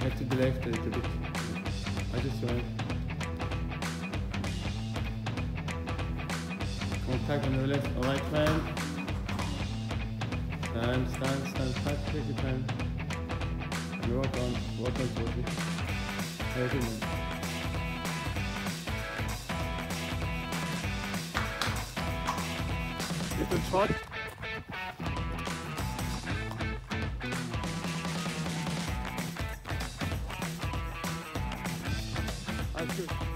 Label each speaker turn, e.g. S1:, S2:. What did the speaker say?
S1: have to the left a little bit. I just went. Contact on the left, right man. Stand, stand, stand, tight, take your time. And walk on, walk on towards me. Everything.
S2: Little trot. Alles gut.